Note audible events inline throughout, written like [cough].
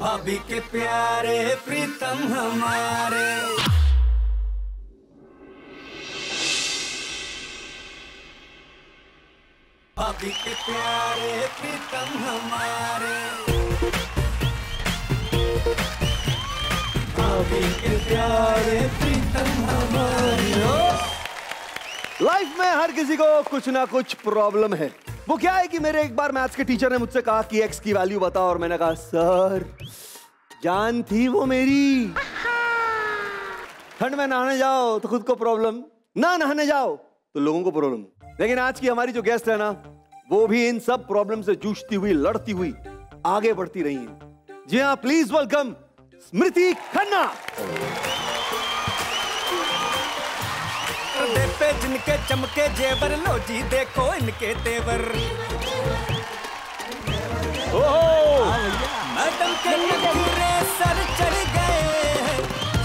भाभी के प्यारे प्रीतम हमारे। भाभी के प्यारे प्रीतम हमारे। भाभी के प्यारे प्रीतम हमारे। लाइफ में हर किसी को कुछ ना कुछ प्रॉब्लम है। वो क्या है कि मेरे एक बार मैथ्स के टीचर ने मुझसे कहा कि एक्स की वैल्यू बताओ, और मैंने कहा, सर, जान थी वो मेरी। ठंड में नहाने जाओ तो खुद को प्रॉब्लम ना नहाने जाओ तो लोगों को प्रॉब्लम लेकिन आज की हमारी जो गेस्ट है ना, वो भी इन सब प्रॉब्लम से जूझती हुई, लड़ती हुई आगे बढ़ती रही है। जी हाँ प्लीज़ वेलकम स्मृति खन्ना पे जिनके चमके जेवर लो जी देखो इनके तेवर। मैडम के नखरे सर चढ़ गए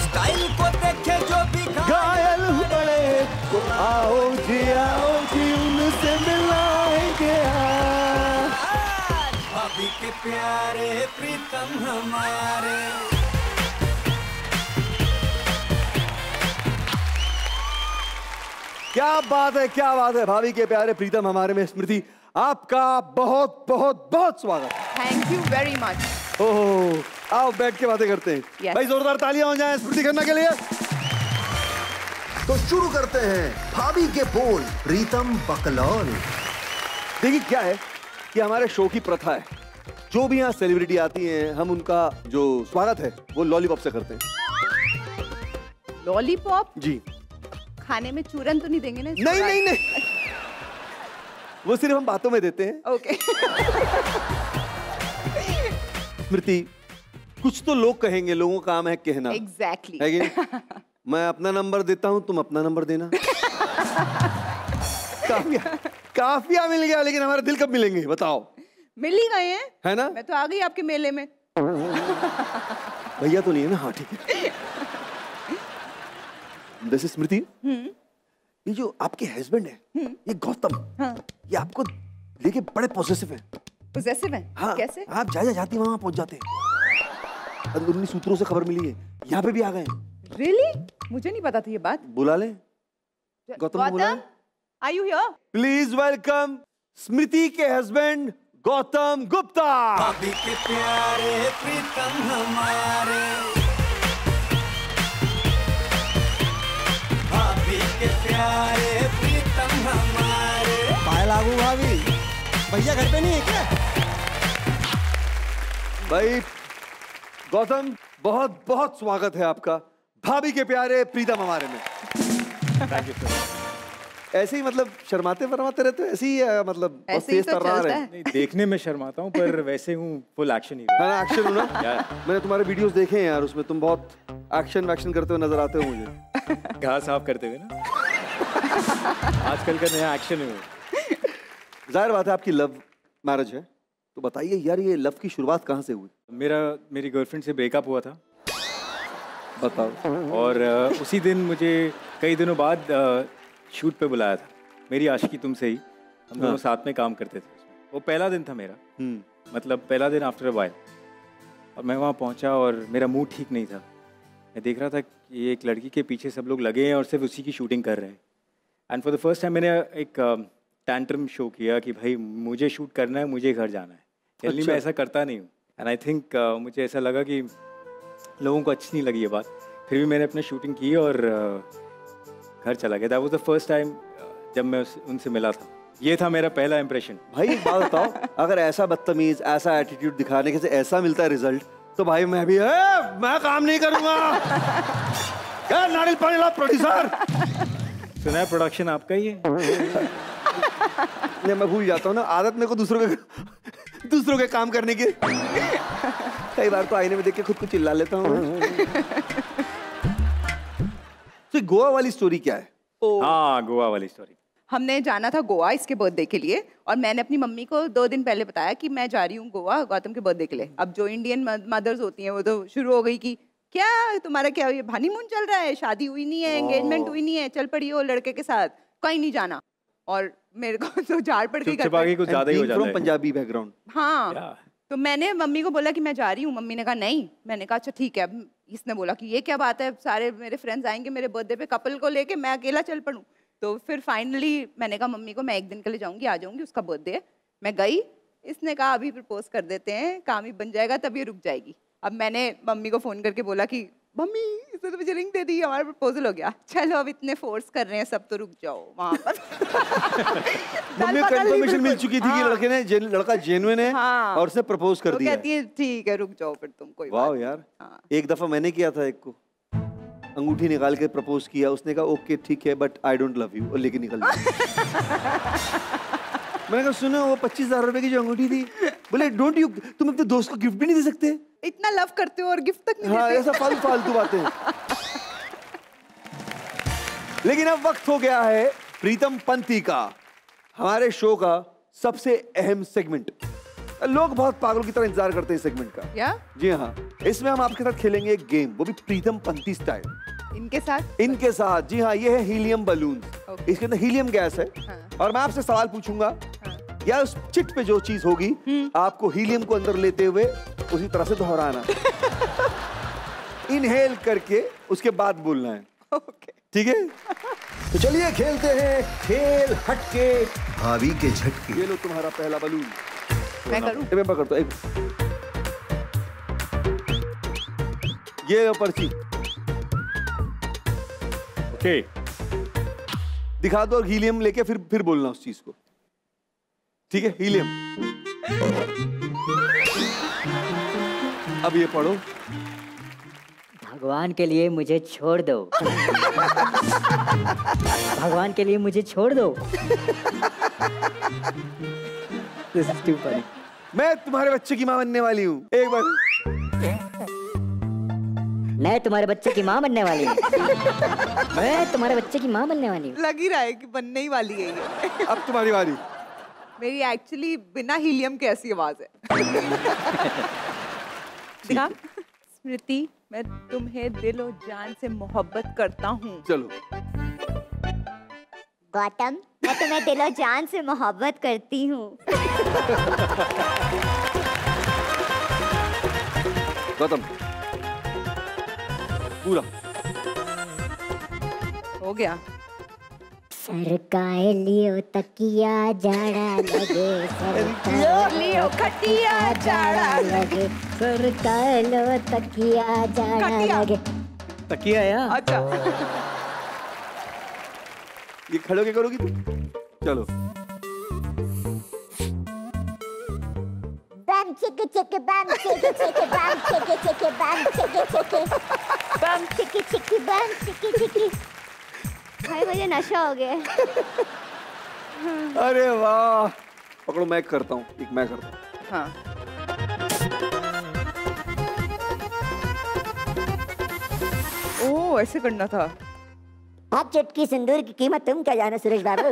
स्टाइल को देखे जो भी घायल पड़े। तो आओ जी आओ जी उनसे मिलाएँगे भाभी के प्यारे प्रीतम हमारे। क्या बात है क्या बात है। भाभी के प्यारे प्रीतम हमारे में स्मृति आपका बहुत बहुत बहुत स्वागत थैंक यू वेरी मच ओह आओ बैठ के बातें करते हैं। Yes. भाई जोरदार तालियाँ हो जाएँ स्मृति खन्ना के लिए। तो शुरू करते हैं भाभी के बोल प्रीतम बकलौल। देखिए क्या है कि हमारे शो की प्रथा है। जो भी यहाँ सेलिब्रिटी आती हैं हम उनका जो स्वागत है वो लॉलीपॉप से करते हैं। लॉलीपॉप जी। खाने में चूरन तो नहीं देंगे ना नहीं नहीं नहीं। वो सिर्फ़ हम बातों में देते हैं। ओके। स्मृति कुछ तो लोग कहेंगे लोगों का काम है कहना। एग्जैक्टली नहीं? मैं अपना नंबर देता हूँ तुम अपना नंबर देना। [laughs] काफिया काफिया मिल गया लेकिन हमारे दिल कब मिलेंगे बताओ। मिल ही गए हैं। है ना? मैं तो आ गई आपके मेले में। भैया तो नहीं है ना? हाँ ठीक है। [laughs] वैसे स्मृति ये जो आपके हस्बैंड है ये गौतम ये आपको लेके बड़े पॉजिटिव है। पोजेसिव है? हाँ। कैसे? आप जहाँ जाती वहाँ पहुँच जाते हैं। अंदरूनी सूत्रों से खबर मिली है। यहाँ पे भी आ गए। रियली मुझे नहीं पता था ये बात। बुला ले। गौतम बुला Gautam? Are you here please welcome Smriti के हस्बैंड गौतम गुप्ता। के प्यारे प्रीतम हमारे। पायल लागू भाभी। भैया घर पे नहीं है क्या? भाई गौतम बहुत बहुत स्वागत है आपका। भाभी के प्यारे प्रीतम हमारे में। थैंक यू सर ऐसे ही मतलब शर्माते फरमाते रहते हो? ऐसे ही है, मतलब ऐसे ही तो चलता है। नहीं देखने में शर्माता हूँ पर वैसे हूँ फुल एक्शन ही है एक्शन हो ना मैंने तुम्हारे वीडियोस देखे हैं यार उसमें तुम बहुत एक्शन वैक्शन करते हुए नज़र आते हो मुझे। [laughs] घास साफ़ करते हुए ना? [laughs] आजकल का नया एक्शन है ज़ाहिर बात है आपकी लव मैरिज है। तो बताइए यार ये लव की शुरुआत कहाँ से हुई? मेरा मेरी गर्लफ्रेंड से ब्रेकअप हुआ था। बताओ। और उसी दिन मुझे कई दिनों बाद शूट पे बुलाया था। मेरी आशिकी तुमसे ही। हम दोनों साथ में काम करते थे वो पहला दिन था मेरा। हम्म। मतलब पहला दिन आफ्टर अ वाइल और मैं वहाँ पहुँचा और मेरा मूड ठीक नहीं था। मैं देख रहा था कि एक लड़की के पीछे सब लोग लगे हैं और सिर्फ़ उसी की शूटिंग कर रहे हैं। And for the first time मैंने एक टैंट्रम शो किया कि भाई मुझे शूट करना है मुझे घर जाना है। जनरली अच्छा। मैं ऐसा करता नहीं हूँ। एंड आई थिंक मुझे ऐसा लगा कि लोगों को अच्छी नहीं लगी ये बात। फिर भी मैंने अपने शूटिंग की और uh, घर चला गया। That was the first time जब मैं उस- उनसे मिला था। ये था मेरा पहला इंप्रेशन भाई एक बात बताओ अगर ऐसा बदतमीज ऐसा एटीट्यूड दिखाने के से ऐसा मिलता है रिज़ल्ट तो भाई मैं भी ए, मैं काम नहीं करूँगा। [laughs] क्या नारियल पानी ला प्रोड्यूसर। सुना है प्रोडक्शन आपका ही है? नहीं मैं भूल जाता हूँ ना। आदत मेरे को दूसरों के दूसरों के काम करने की। कई बार तो आईने में देख के खुद को चिल्ला लेता हूँ। तो गोवा वाली स्टोरी क्या है? हाँ गोवा वाली स्टोरी हमने जाना था गोवा इसके बर्थडे के लिए और मैंने अपनी मम्मी को दो दिन पहले बताया कि मैं जा रही हूँ गोवा गौतम के बर्थडे के लिए। अब जो इंडियन मदर्स होती हैं वो तो शुरू हो गई कि क्या तुम्हारा क्या ये हनीमून चल रहा है? शादी हुई नहीं है एंगेजमेंट हुई नहीं है चल पड़ी हो लड़के के साथ। कहीं नहीं जाना। और मेरे को तो झाड़ पड़ गई कुछ ज़्यादा ही हो जाता है। पंजाबी बैकग्राउंड हाँ। तो मैंने मम्मी को बोला कि मैं जा रही हूँ। मम्मी ने कहा नहीं। मैंने कहा अच्छा ठीक है अब इसने बोला कि ये क्या बात है? सारे मेरे फ्रेंड्स आएँगे मेरे बर्थडे पे कपल को लेके, मैं अकेला चल पड़ूँ। तो फिर फाइनली मैंने कहा, मम्मी को मैं एक दिन के लिए जाऊँगी, आ जाऊँगी, उसका बर्थडे मैं गई, इसने कहा, अभी प्रपोज कर देते हैं, काम ही बन जाएगा तभी रुक जाएगी। अब मैंने मम्मी को फ़ोन करके बोला कि मम्मी इसने तो मुझे रिंग दे दी हमारा प्रपोजल हो गया। चलो अब इतने फोर्स कर रहे हैं सब तो रुक जाओ वहाँ पर। [laughs] मम्मी को कंफर्मेशन मिल चुकी थी कि हाँ। लड़के ने जेन- लड़का जेन्युइन है हाँ। और उसने प्रपोज कर तो दिया कहती है ठीक है रुक जाओ फिर तुम कोई वाह यार। हाँ। एक दफ़ा मैंने किया था एक को। अंगूठी निकाल के प्रपोज किया उसने कहा ओके ठीक है but I don't love you और लेके निकल [laughs] मैंने कहा सुनो वो पच्चीस हज़ार रुपए की जो अंगूठी थी बोले डोंट यू तुम अपने दोस्त को गिफ्ट भी नहीं दे सकते? इतना लव करते हो और गिफ्ट तक नहीं हाँ देते? ऐसा फालतू फालतू बातें। लेकिन अब वक्त हो गया है प्रीतम पंथी का हमारे शो का सबसे अहम सेगमेंट लोग बहुत पागलों की तरह इंतज़ार करते हैं सेगमेंट का। या? जी हाँ इसमें हम आपके साथ खेलेंगे एक गेम वो भी प्रीतम पंथी स्टाइल इनके साथ? इनके साथ। जी हाँ ये है हीलियम बलून। Okay. इसके अंदर हीलियम गैस है। हाँ। और मैं आपसे सवाल पूछूँगा हाँ। या उस चिट पे जो चीज़ होगी आपको हीलियम को अंदर लेते हुए उसी तरह से दोहराना। इनहेल करके उसके बाद बोलना है। ठीक है? तो चलिए खेलते हैं खेल हटके। भाभी के झटके। ये लो तुम्हारा पहला बलून। मैं करूँ? मैं एक। ये पर्ची। ओके दिखा दो और हीलियम लेके फिर फिर बोलना उस चीज़ को। ठीक है? हीलियम अब ये पढ़ो। भगवान के लिए मुझे छोड़ दो। भगवान के लिए मुझे छोड़ दो। This is too funny. मैं तुम्हारे बच्चे की माँ बनने वाली हूँ। एक बार। मैं तुम्हारे बच्चे की माँ बनने वाली हूँ। मैं तुम्हारे बच्चे की माँ बनने वाली हूँ। लग ही रहा है कि बनने ही वाली है ये। अब तुम्हारी बारी। मेरी एक्चुअली बिना हीलियम के ऐसी आवाज़ है। [laughs] दिखा स्मृति मैं तुम्हें दिल और जान से मोहब्बत करता हूँ। चलो। गौतम मैं तुम्हें दिलो जान से मोहब्बत करती हूँ। गौतम पूरा। हो गया। सरकाए लियो तकिया जाड़ा लगे सरकाए लियो खटिया जाड़ा लगे सरकाए लो तकिया जाड़ा लगे। तकिया या? अच्छा। ये खड़े होके करोगी तुम चलो। बम चिके चिके बम चिके चिके बम चिके चिके बम चिके चिके बम चिके चिके बम चिके चिके भाई मुझे नशा हो गया। अरे वाह। पकड़ो मैं करता हूँ। एक मैं करता हूँ। हाँ। ओ ऐसे करना था। आप चुटकी सिंदूर की कीमत तुम क्या जानो सुरेश बाबू?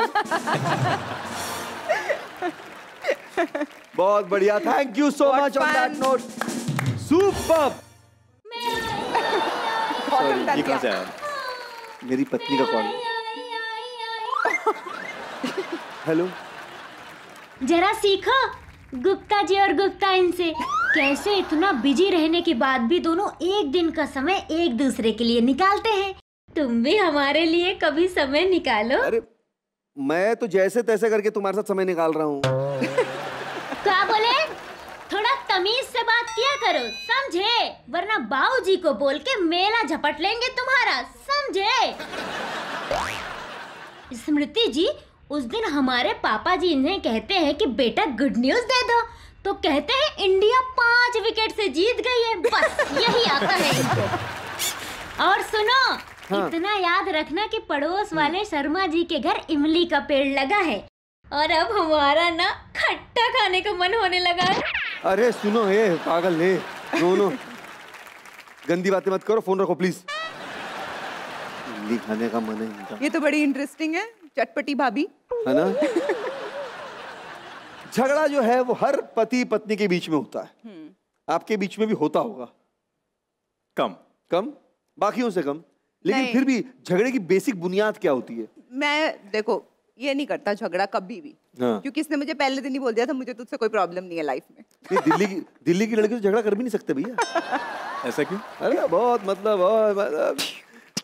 [laughs] बहुत बढ़िया। Thank you so much on that note super ये कहाँ से आया? मेरी पत्नी का कॉल हेलो जरा सीखो गुप्ता जी और गुप्ता इनसे। कैसे इतना बिज़ी रहने के बाद भी दोनों एक दिन का समय एक दूसरे के लिए निकालते हैं? तुम भी हमारे लिए कभी समय निकालो। अरे मैं तो जैसे तैसे करके तुम्हारे साथ समय निकाल रहा हूँ। क्या बोले? थोड़ा तमीज से बात किया करो समझे? वरना बाबूजी को बोल के मेला झपट लेंगे तुम्हारा समझे? स्मृति जी उस दिन हमारे पापा जी इन्हें कहते हैं कि बेटा गुड न्यूज़ दे दो। तो कहते हैं इंडिया पाँच विकेट से जीत गई है बस यही आता है। इनको और सुनो हाँ। इतना याद रखना कि पड़ोस वाले शर्मा जी के घर इमली का पेड़ लगा है। और अब हमारा ना खट्टा खाने का मन होने लगा है। अरे सुनो हे पागल हे दोनों गंदी बातें मत करो फ़ोन रखो प्लीज़ खाने का मन है ये तो बड़ी इंटरेस्टिंग है चटपटी भाभी। है ना? झगड़ा जो है वो हर पति पत्नी के बीच में होता है। आपके बीच में भी होता होगा। कम। कम? बाकियों से कम। लेकिन फिर भी झगड़े की बेसिक बुनियाद क्या होती है? मैं देखो ये नहीं करता झगड़ा कभी भी। हाँ। क्योंकि इसने मुझे पहले दिन ही बोल दिया था मुझे तुझसे कोई प्रॉब्लम नहीं है लाइफ में। नहीं दिल्ली की दिल्ली की लड़की तो झगड़ा कर भी नहीं सकते भैया। ऐसा क्यों? अरे बहुत मतलब बहुत मतलब।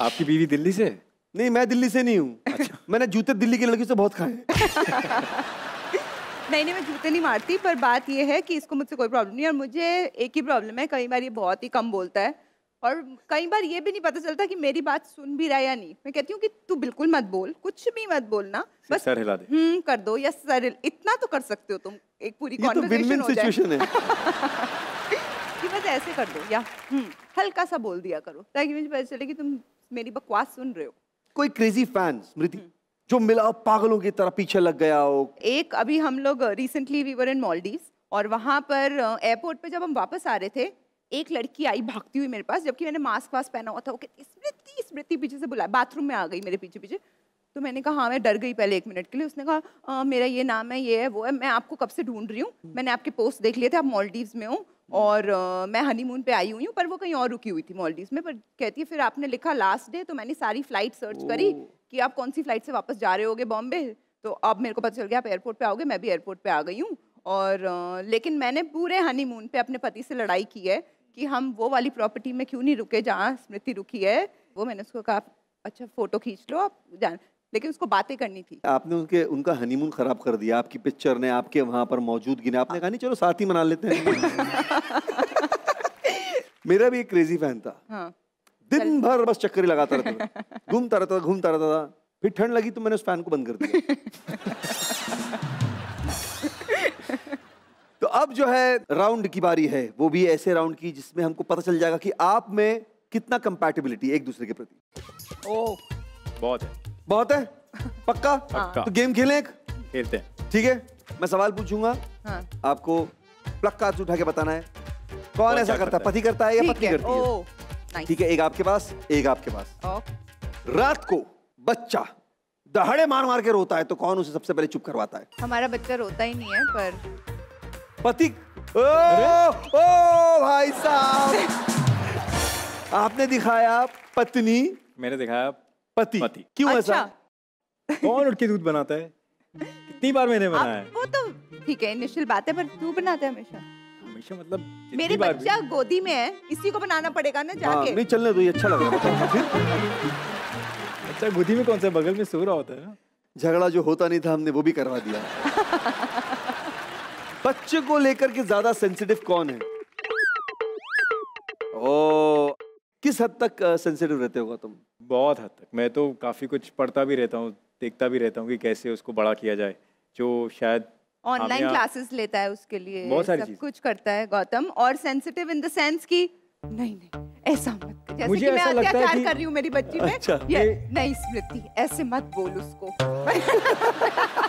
आपकी बीवी दिल्ली से? नहीं मैं दिल्ली से नहीं हूँ। अच्छा। मैंने जूते दिल्ली की लड़की से बहुत खाए नहीं नहीं मैं जूते नहीं मारती पर बात यह है कि इसको मुझसे कोई प्रॉब्लम नहीं और मुझे एक ही प्रॉब्लम है कई बार ये बहुत ही कम बोलता है। और कई बार ये भी नहीं पता चलता कि मेरी बात सुन भी रहा है या नहीं। मैं कहती हूँ कि तू बिल्कुल मत बोल कुछ भी मत बोलना बस सर हिला दे। हम्म कर दो या सर इतना तो कर सकते हो तुम एक पूरी ये तो कॉन्वर्सेशन हो जाए। है। [laughs] कि बस ऐसे कर दो या हम्म हल्का सा बोल दिया करो ताकि मुझे पता चले कि तुम मेरी बकवास सुन रहे हो। कोई क्रेजी फ़ैन स्मृति जो मिला पागलों की तरह पीछे लग गया हो। एक अभी हम लोग recently we were in Maldives और वहाँ पर एयरपोर्ट पे जब हम वापस आ रहे थे एक लड़की आई भागती हुई मेरे पास जबकि मैंने मास्क वास्क पहना हुआ था। वो कहती स्मृति स्मृति पीछे से बुलाया। बाथरूम में आ गई मेरे पीछे पीछे। तो मैंने कहा हाँ मैं डर गई पहले एक मिनट के लिए। उसने कहा मेरा ये नाम है ये है वो है। मैं आपको कब से ढूंढ रही हूँ? मैंने आपके पोस्ट देख लिए थे आप मॉलडीव्स में हो। और अ, मैं हनीमून पे आई हुई हूँ पर वो कहीं और रुकी हुई थी मॉलडीव्स में। पर कहती है फिर आपने लिखा लास्ट डे तो मैंने सारी फ़्लाइट सर्च करी कि आप कौन सी फ़्लाइट से वापस जा रहे होगे बॉम्बे तो अब मेरे को पता चल गया आप एयरपोर्ट पे आओगे मैं भी एयरपोर्ट पे आ गई हूँ। और लेकिन मैंने पूरे हनीमून पे अपने पति से लड़ाई की है। कि हम वो वाली प्रॉपर्टी में क्यों नहीं रुके जहाँ स्मृति रुकी है? वो मैंने उसको कहा अच्छा फ़ोटो खींच लो आप जान लेकिन उसको बातें करनी थी। आपने उनके उनका हनीमून खराब कर दिया आपकी पिक्चर ने आपके वहाँ पर मौजूदगी ने। आपने कहा नहीं चलो साथ ही मना लेते हैं। [laughs] मेरा भी एक क्रेजी फ़ैन था। हाँ। दिन भर बस चक्कर ही लगाता रहता था। घूमता रहता था घूमता रहता था। फिर ठंड लगी तो मैंने उस फ़ैन को बंद कर दिया। [laughs] अब जो है राउंड की बारी है। वो भी ऐसे राउंड की जिसमें हमको पता चल जाएगा कि आप में कितना कंपैटिबिलिटी एक दूसरे के प्रति। ओ। बहुत है। बहुत है? पक्का? पक्का। तो गेम खेलें एक? खेलते हैं। ठीक है मैं सवाल पूछूँगा। हाँ। आपको प्लग कार्ड उठा के बताना है। कौन ऐसा करता है? करता है? पति करता है या पत्नी करती है? ठीक है एक आपके पास एक आपके पास। रात को बच्चा दहाड़े मार मार के रोता है तो कौन उसे सबसे पहले चुप करवाता है? हमारा बच्चा रोता ही नहीं है पर पति। ओ, ओ भाई साहब। आपने दिखाया पत्नी। मैंने दिखाया पति। पति। क्यों अच्छा। ऐसा कौन उठ के दूध बनाता है? कितनी बार मैंने बनाया है? वो तो ठीक है इनिशियल बात है पर तू बनाता है हमेशा। हमेशा मतलब मेरे बच्चा गोदी में है इसी को बनाना पड़ेगा ना हाँ जाके। नहीं चलने दो ये अच्छा लग रहा है फिर अच्छा गोदी में कौन सा बगल में सो रहा होता है? ना झगड़ा जो होता नहीं था हमने वो भी करवा दिया। बच्चे को लेकर के ज़्यादा सेंसिटिव कौन है? ओ। किस हद तक सेंसिटिव रहते होगा तुम? बहुत हद तक। मैं तो काफ़ी कुछ पढ़ता भी रहता हूँ देखता भी रहता हूँ कि कैसे उसको बड़ा किया जाए जो शायद ऑनलाइन क्लासेस लेता है उसके लिए बहुत सारी सब कुछ करता है गौतम और सेंसिटिव इन द सेंस कि नहीं नहीं ऐसा मत कर। जैसे मुझे कि मैं ऐसा लगता है अत्याचार कि- कर रही हूँ मेरी बच्ची पे अच्छा। ये ये- नहीं स्मृति ऐसे मत बोल उसको। [laughs] [laughs]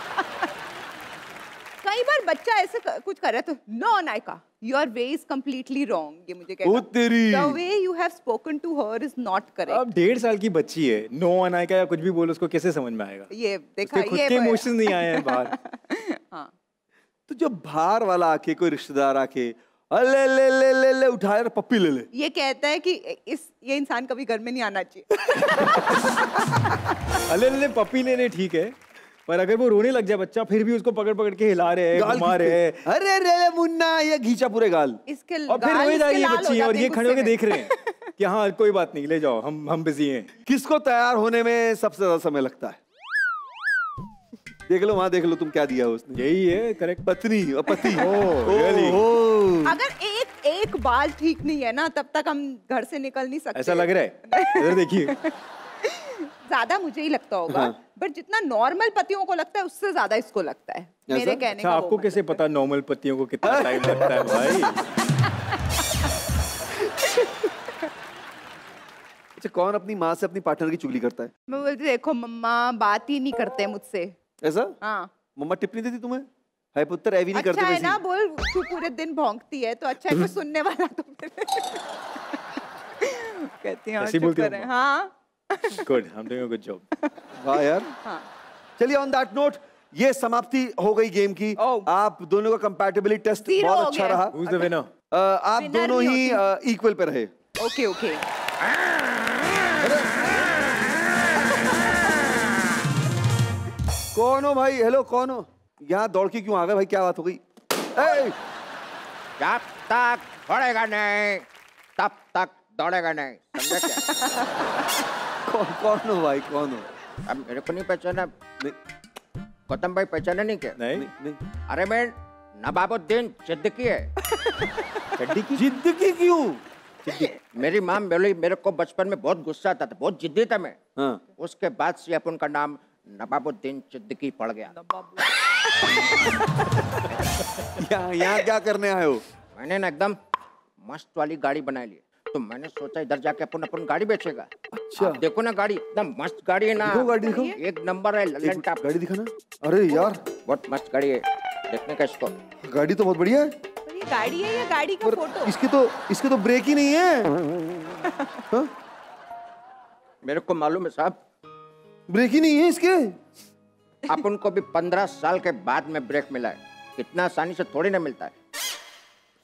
कई बार बच्चा ऐसे कुछ कर रहा है तो no Nayka your way is completely wrong ये मुझे कहना तेरी। The way you have spoken to her is not correct अब डेढ़ साल की बच्ची है। नो अनाय का या कुछ भी बोलो उसको कैसे समझ में आएगा? ये देखा खुद ये के इमोशंस नहीं आए हैं बाहर। [laughs] हाँ। तो जब बाहर वाला आके कोई रिश्तेदार आके अले ले ले ले ले उठाए और पप्पी ले ले। ये कहता है कि इस ये इंसान कभी घर में नहीं आना चाहिए। [laughs] अले ले पपी ले ले ठीक है। पर अगर वो रोने लग जाए बच्चा फिर भी उसको पकड़ पकड़ के हिला रहे हैं घुमा रहे हैं। अरे रे मुन्ना ये घींचा पूरे गाल। इसके और फिर रोए जा रही है बच्ची और ये खड़े होके गुस्से देख रहे हैं कि हाँ कोई बात नहीं ले जाओ हम हम बिज़ी हैं। किसको तैयार होने में सबसे ज़्यादा समय लगता है? देख लो वहाँ देख लो तुम क्या दिया उसने। यही है करेक्ट पत्नी और पति। [laughs] Oh, really? अगर एक एक बाल ठीक नहीं है ना तब तक हम घर से निकल नहीं सकते। ऐसा लग रहा है? इधर देखिए। [laughs] ज़्यादा मुझे ही लगता होगा। हाँ। बट जितना नॉर्मल पतियों को लगता है उससे ज़्यादा इसको लगता है मेरे कहने अच्छा का आपको कैसे मतलब पता नॉर्मल पत्तियों को कितना टाइम लगता है भाई? अच्छा कौन अपनी माँ से अपनी पार्टनर की चुगली करता है। मैं बोलती देखो मम्मा बात ही नहीं करते मुझसे। ऐसा? हाँ। मम्मा टिप्पणी देती तुम्हें? है पुत्र ऐवी नहीं अच्छा करते है। ना बोल तू पूरे दिन भौंकती है तो अच्छा है [laughs] सुनने वाला तो [laughs] कहती हैं? हाँ। Good I am doing a good job वाह यार। हाँ। चलिए ऑन दैट नोट ये समाप्ति हो गई गेम की। Oh. आप दोनों का कंपैटिबिलिटी टेस्ट बहुत अच्छा रहा। हु इज़ द विनर आप Winner दोनों ही इक्वल पे रहे। ओके ओके कौन हो भाई? हेलो कौन हो? यहाँ दौड़ के क्यों आ गए भाई? क्या बात हो गई? ए, जब तक दौड़ेगा नहीं तब तक दौड़ेगा नहीं। समझा क्या? [laughs] कौन कौन हो भाई कौन हो? अब मेरे को नहीं पहचाना। गौतम भाई पहचाना नहीं क्या? नहीं। नहीं, अरे मैं नवाबुद्दीन सिद्दीकी है। चड्डी की जिद की क्यों मेरी माँ बोली मेरे को बचपन में बहुत गुस्सा आता था बहुत जिद्दी था मैं। हाँ। उसके बाद से अपन का नाम नवाबुद्दीन सिद्दीकी पड़ गया। [laughs] यहाँ यहाँ क्या करने आए हो? मैंने ना एकदम मस्त वाली गाड़ी बना ली। तो मैंने सोचा इधर जाके अपन अपन गाड़ी बेचेगा। अच्छा। आप देखो ना गाड़ी एकदम मस्त गाड़ी है ना। दिखाओ गाड़ी दिखाओ। एक नंबर है ललन टॉप। गाड़ी दिखाना अरे यार। बहुत मस्त गाड़ी है देखने का इसको। गाड़ी तो बहुत बढ़िया है। ये गाड़ी है या गाड़ी का फ़ोटो? इसके तो इसके तो ब्रेक ही नहीं है। [laughs] हाँ? मेरे को मालूम है साहब। ब्रेक ही नहीं है इसके। अपन को भी पंद्रह साल के बाद में ब्रेक मिला है। इतना आसानी से थोड़ी ना मिलता है।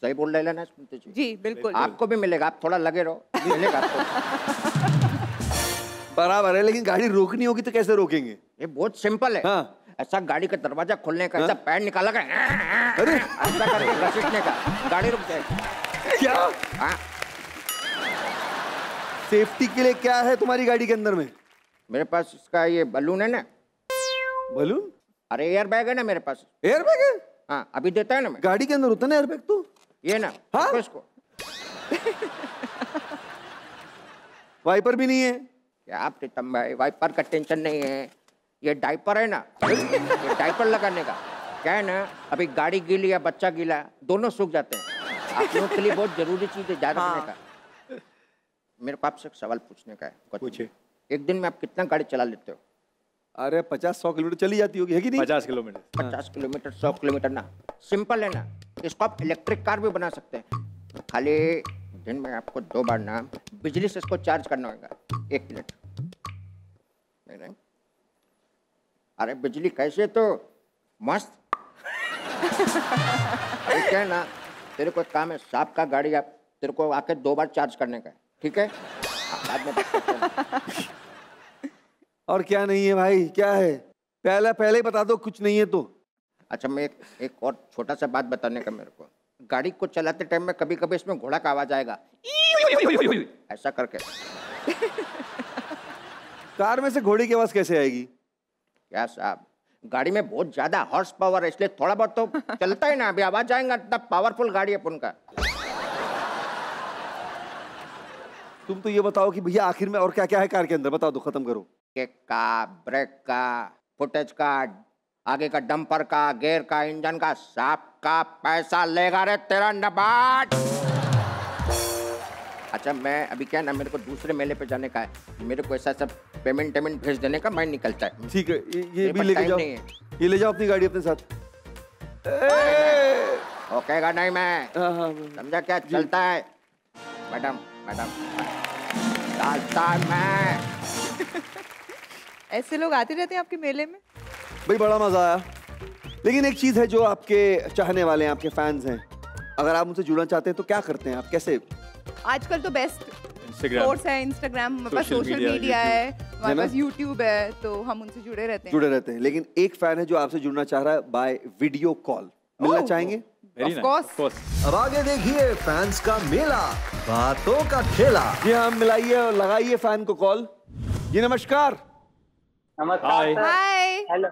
सही बोल रहे ना सुनते जी? जी बिल्कुल। आपको भी मिलेगा आप थोड़ा लगे रहो मिलेगा आपको [laughs] बराबर है लेकिन गाड़ी रोकनी होगी तो कैसे रोकेंगे? ये बहुत सिंपल है। हाँ। ऐसा गाड़ी का दरवाज़ा खोलने का ऐसा पैर निकाला का अरे। ऐसा करके घसीटने का गाड़ी रुक जाएगी क्या? हाँ। सेफ्टी के लिए क्या है तुम्हारी गाड़ी के अंदर में? मेरे पास इसका ये बलून है ना। बलून? अरे एयर बैग है ना मेरे पास। एयर बैग है? हाँ अभी देता है ना मैं। गाड़ी के अंदर होता है ना एयर बैग तो? ये ना हाँ? इसको वाइपर [laughs] भी नहीं है। क्या आप प्रीतम भाई वाइपर का टेंशन नहीं है। ये डाइपर है ना। [laughs] ये डाइपर लगाने का। क्या है ना अभी गाड़ी गीली या बच्चा गीला दोनों सूख जाते हैं। आप लोगों के लिए बहुत ज़रूरी चीज़ है ध्यान रखने का। मेरे को आपसे एक सवाल पूछने का है पूछिए। एक दिन में आप कितना गाड़ी चला लेते हो? अरे पचास सौ किलोमीटर चली जाती होगी है कि नहीं? पचास किलोमीटर। पचास किलोमीटर सौ किलोमीटर ना। सिंपल है ना। इसको आप इलेक्ट्रिक कार भी बना सकते हैं। खाली दिन में आपको दो बार ना बिजली से इसको चार्ज करना होगा। एक मिनट। अरे बिजली कैसे तो मस्त। क्या है ना? तेरे को काम है सांप का गाड़ी आप तेरे को आके दो बार चार्ज करने का ठीक है? हाँ, बाद में। और क्या नहीं है भाई? क्या है? पहला पहले ही बता दो कुछ नहीं है तो। अच्छा मैं एक एक और छोटा सा बात बताने का मेरे को। गाड़ी को चलाते टाइम में कभी कभी इसमें घोड़ा का आवाज़ आएगा। ऐसा करके। कार में से घोड़े की आवाज़ कैसे आएगी? क्या साहब? गाड़ी में बहुत ज़्यादा हॉर्स पावर है इसलिए थोड़ा बहुत तो चलता है ना। अभी आवाज़ आएगा इतना पावरफुल गाड़ी है अपन का तुम तो ये बताओ कि भैया आखिर में और क्या क्या है कार के अंदर? बता दो खत्म करो। किक का ब्रेक का फुटेज का आगे का डंपर का गेयर का इंजन का साफ़ का पैसा लेगा रे तेरा नबाट अच्छा मैं अभी क्या है ना मेरे को दूसरे मेले पे जाने का है। मेरे को ऐसा सब पेमेंट पेमेंट भेज देने का माइंड निकलता है। ठीक है ये, ये भी लेके जाओ। नहीं ये ले जाओ अपनी गाड़ी अपने साथ। ए! ओकेगा नहीं मैं। हाँ, हाँ, समझा क्या? चलता है। मैडम मैडम चलता है मैं। [laughs] ऐसे लोग आते रहते हैं आपके मेले में? भाई बड़ा मज़ा आया। लेकिन एक चीज़ है जो आपके चाहने वाले हैं आपके फैंस हैं। अगर आप उनसे जुड़ना चाहते हैं तो क्या करते हैं? आप कैसे? आजकल तो बेस्ट इंस्टाग्राम है इंस्टाग्राम हमारे पास सोशल मीडिया है हमारे पास यूट्यूब है तो हम उनसे जुड़े रहते हैं। जुड़े रहते हैं। लेकिन एक फ़ैन है जो आपसे जुड़ना चाह रहा है बाय वीडियो कॉल मिलना चाहेंगे? Course. कोर्स अब आगे देखिए फैंस का मेला बातों का खेला। जी हाँ मिलाइए और लगाइए फ़ैन को कॉल जी नमस्कार। नमस्कार हाय हेलो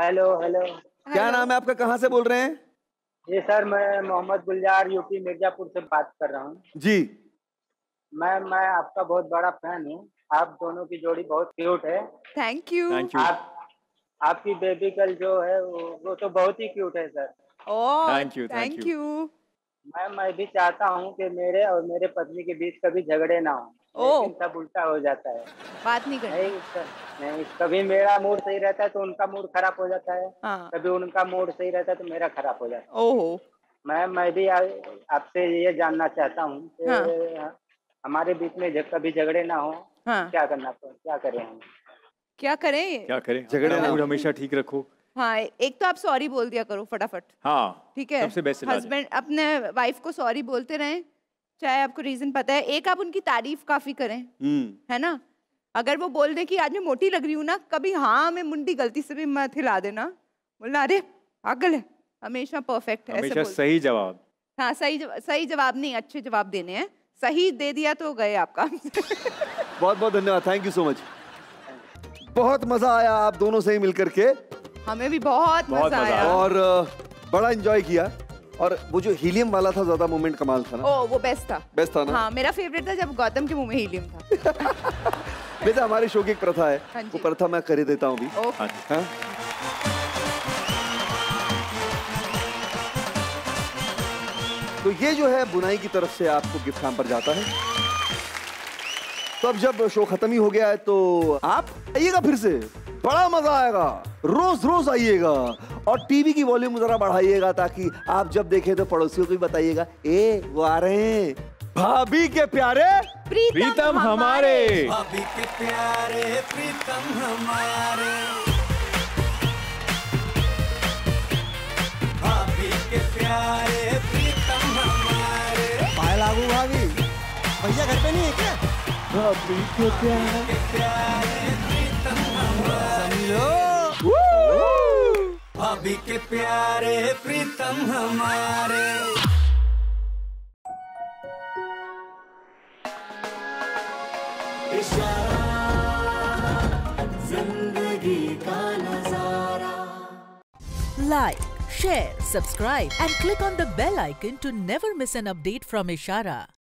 हेलो हेलो क्या नाम है आपका? कहाँ से बोल रहे हैं? जी सर मैं मोहम्मद गुलजार यूपी मिर्जापुर से बात कर रहा हूँ। जी। मैं मैं आपका बहुत बड़ा फ़ैन हूँ। आप दोनों की जोड़ी बहुत क्यूट है। थैंक यू आप आपकी बेबी गर्ल जो है वो, वो तो बहुत ही क्यूट है sir. You, thank thank you मैं मैं भी चाहता हूँ कि मेरे और मेरे पत्नी के बीच कभी झगड़े ना हो। लेकिन सब उल्टा हो जाता है। बात नहीं करनी। नहीं नहीं कभी मेरा मूड सही रहता है तो उनका मूड खराब हो जाता है। हाँ। कभी उनका मूड सही रहता है तो मेरा खराब हो जाता है। ओहो। मैं मैं भी आपसे ये जानना चाहता हूँ हाँ। हमारे बीच में जब कभी झगड़े ना हो हाँ। क्या करना पड़े क्या करें हम? क्या करें? क्या करें? झगड़े ना मूड हमेशा ठीक रखो। हाँ एक तो आप सॉरी बोल दिया करो फटाफट। हाँ ठीक है? सबसे बेस्ट है। हस्बैंड अपने वाइफ को सॉरी बोलते रहें। चाहे आपको रीजन पता है एक आप उनकी तारीफ़ काफ़ी करें हम्म। है ना? अगर वो बोल दे कि आज मैं मोटी लग रही हूँ ना कभी हाँ मैं मुंडी गलती से भी मत हिला देना। बोलना अरे पागल है हमेशा परफेक्ट है हमेशा सही जवाब। हाँ सही जवा- सही जवाब नहीं अच्छे जवाब देने हैं। सही दे दिया तो गए आपका [laughs] बहुत बहुत धन्यवाद थैंक यू सो मच बहुत मज़ा आया आप दोनों से ही मिलकर के। हमें भी बहुत, बहुत मज़ा मज़ा आया। और बड़ा एंजॉय किया। और वो जो हीलियम वाला था ज़्यादा मोमेंट कमाल था ना? ओ वो बेस्ट था। बेस्ट था ना? हाँ मेरा फेवरेट था जब गौतम के मुँह में हीलियम था। [laughs] वैसे हमारे शो की एक प्रथा है। हाँ वो प्रथा मैं कर ही देता हूँ अभी। हाँ? तो ये जो है बुनाई की तरफ़ से आपको गिफ्ट पर जाता है। तो अब जब शो खत्म ही हो गया है तो आप आइएगा फिर से। बड़ा मज़ा आएगा। रोज रोज आइएगा। और टीवी की वॉल्यूम जरा बढ़ाइएगा ताकि आप जब देखें तो पड़ोसियों को भी बताइएगा। ए वो आ रहे हैं। भाभी के प्यारे प्रीतम प्रीतम हमारे। भाभी के प्यारे प्रीतम हमारे। भाभी के प्यारे प्रीतम हमारे। पाए लागू भाभी। भैया घर पे नहीं है क्या? भाभी के प्यारे भाभी के प्यारे प्रीतम हमारे Like, share, subscribe, and click on the bell icon to never miss an update from Ishara.